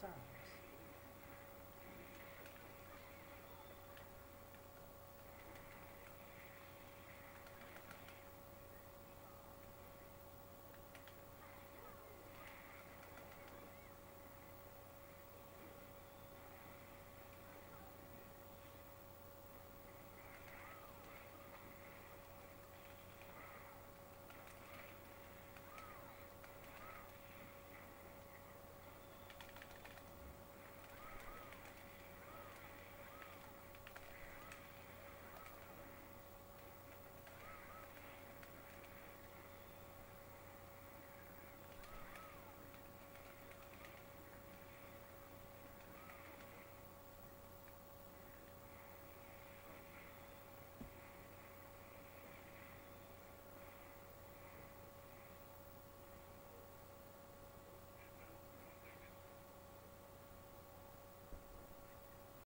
time.